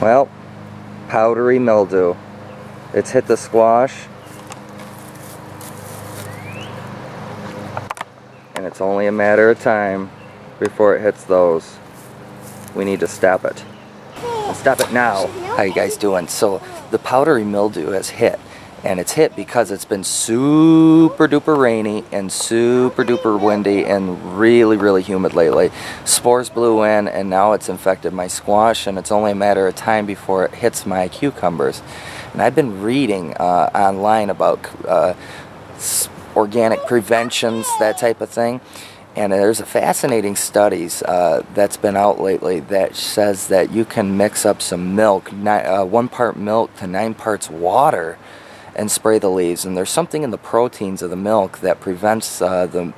Well, powdery mildew. It's hit the squash. And it's only a matter of time before it hits those. We need to stop it. Stop it now. How you guys doing? So the powdery mildew has hit and it's hit because it's been super duper rainy and super duper windy and really really humid lately. Spores blew in and now it's infected my squash and it's only a matter of time before it hits my cucumbers. And I've been reading uh, online about uh, organic preventions that type of thing. And there's a fascinating studies uh, that's been out lately that says that you can mix up some milk, uh, one part milk to nine parts water, and spray the leaves. And there's something in the proteins of the milk that prevents uh, the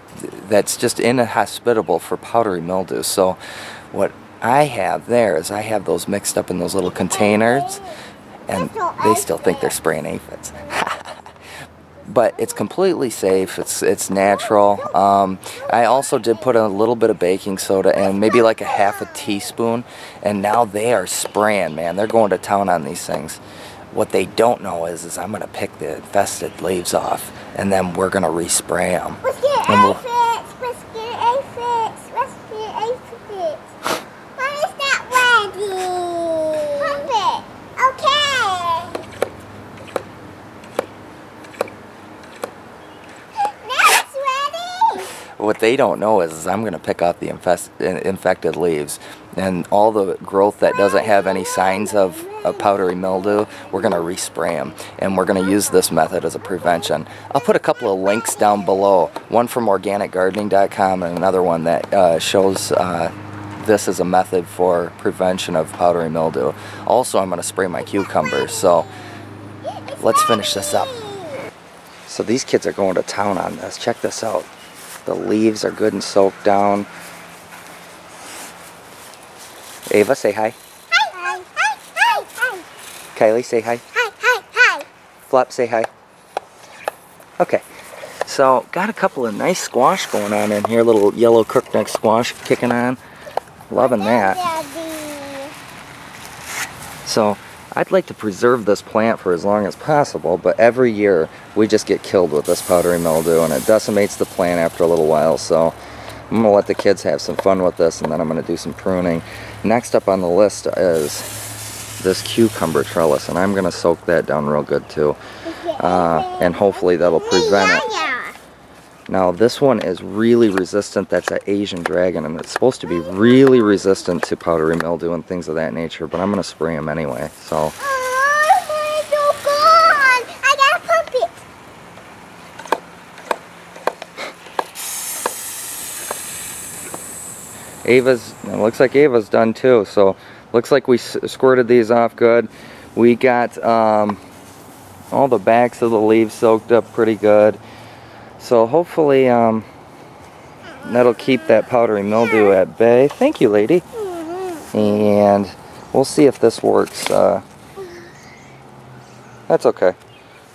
that's just inhospitable for powdery mildew. So what I have there is I have those mixed up in those little containers, and they still think they're spraying aphids. but it's completely safe. It's it's natural. Um, I also did put a little bit of baking soda and maybe like a half a teaspoon, and now they are spraying. Man, they're going to town on these things. What they don't know is, is I'm going to pick the infested leaves off, and then we're going to respray them. Let's get aphids. Let's get aphids. Let's get aphids. When is that ready? Pump it. Okay. Now it's ready. What they don't know is, is I'm going to pick off the infest, infected leaves, and all the growth that doesn't have any signs of of powdery mildew, we're going to respray them. And we're going to use this method as a prevention. I'll put a couple of links down below, one from organicgardening.com and another one that uh, shows uh, this as a method for prevention of powdery mildew. Also, I'm going to spray my cucumbers. So let's finish this up. So these kids are going to town on this. Check this out. The leaves are good and soaked down. Ava, say hi. Hi. Hi. Hi. Hi. Kylie, say hi. Hi, hi, hi. Flop, say hi. Okay, so got a couple of nice squash going on in here. Little yellow crookneck squash kicking on. Loving that. So I'd like to preserve this plant for as long as possible, but every year we just get killed with this powdery mildew and it decimates the plant after a little while. So I'm to let the kids have some fun with this and then I'm going to do some pruning. Next up on the list is this cucumber trellis and I'm going to soak that down real good too. Uh, and hopefully that'll prevent it. Now this one is really resistant. That's an Asian dragon and it's supposed to be really resistant to powdery mildew and things of that nature. But I'm going to spray them anyway. So. Ava's, it looks like Ava's done too. So Looks like we squirted these off good. We got um, all the backs of the leaves soaked up pretty good. So hopefully um, that'll keep that powdery mildew at bay. Thank you, lady. And we'll see if this works. Uh, that's okay.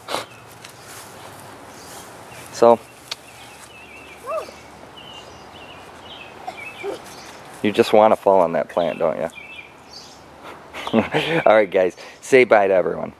So, you just want to fall on that plant, don't you? All right, guys. Say bye to everyone.